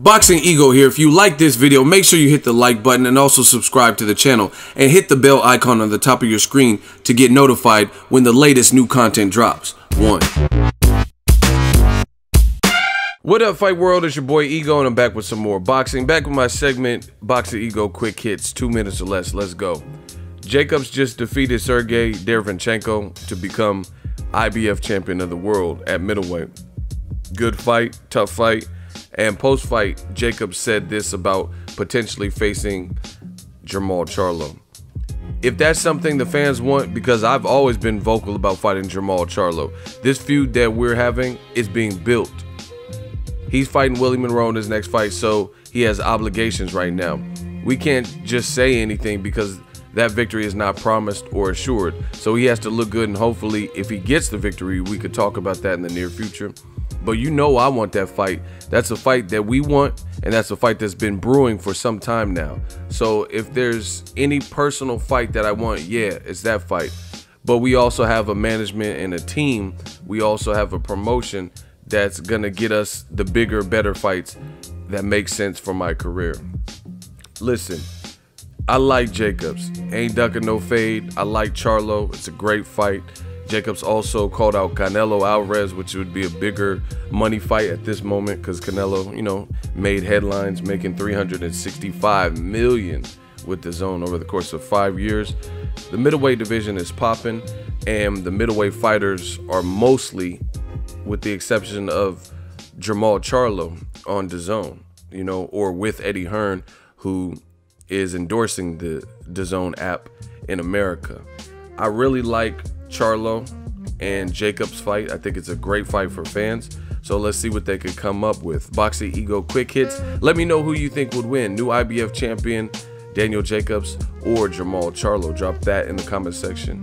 Boxing Ego here. If you like this video, make sure you hit the like button and also subscribe to the channel and hit the bell icon on the top of your screen to get notified when the latest new content drops. One. What up, Fight World? It's your boy Ego, and I'm back with some more boxing. Back with my segment, Boxing Ego Quick Hits, two minutes or less. Let's go. Jacobs just defeated Sergey Derevyanchenko to become IBF champion of the world at middleweight. Good fight, tough fight. And post fight, Jacobs said this about potentially facing Jermall Charlo. If that's something the fans want, because I've always been vocal about fighting Jermall Charlo, this feud that we're having is being built. He's fighting Willie Monroe in his next fight, so he has obligations right now. We can't just say anything because that victory is not promised or assured. So he has to look good, and hopefully, if he gets the victory, we could talk about that in the near future. But you know, I want that fight. That's a fight that we want, and that's a fight that's been brewing for some time now. So if there's any personal fight that I want, yeah, it's that fight. But we also have a management and a team. We also have a promotion that's gonna get us the bigger, better fights that make sense for my career. Listen, I like Jacobs. Ain't ducking no fade. I like Charlo. It's a great fight. Jacobs also called out Canelo Alvarez, which would be a bigger money fight at this moment because Canelo, you know, made headlines making 365 million with DAZN over the course of five years. The middleweight division is popping, and the middleweight fighters are mostly with the exception of Jermall Charlo on DAZN, you know, or with Eddie Hearn, who is endorsing the DAZN app in America. I really like Charlo and Jacobs fight. I think it's a great fight for fans. So let's see what they could come up with. Boxing Ego Quick Hits. Let me know who you think would win. New IBF champion Daniel Jacobs or Jermall Charlo. Drop that in the comment section